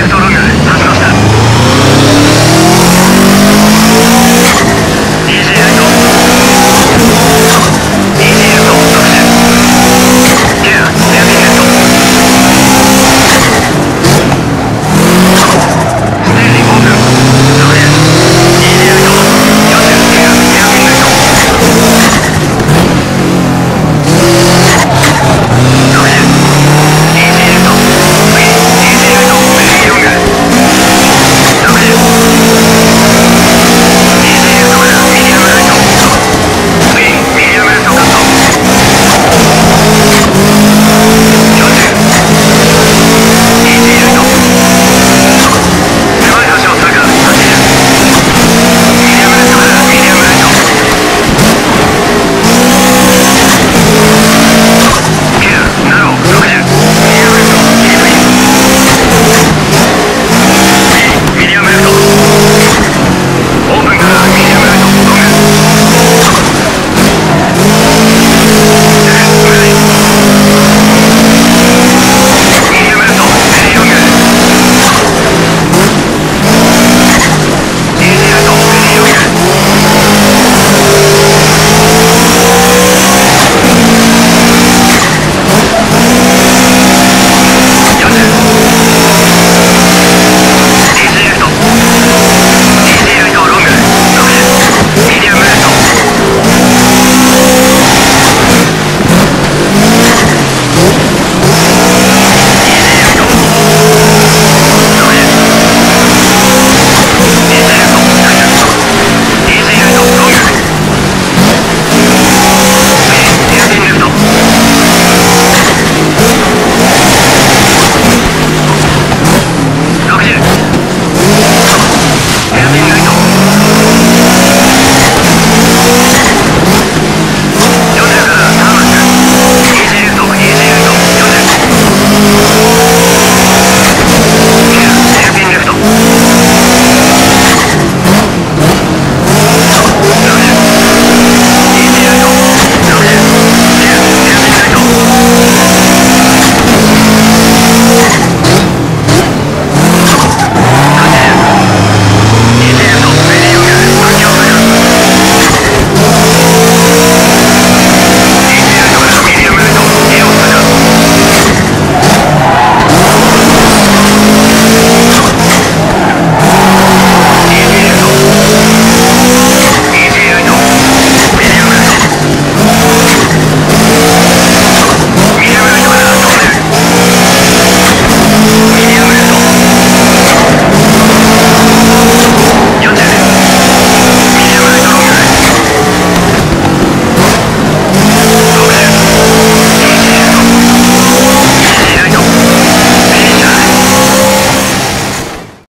制するんや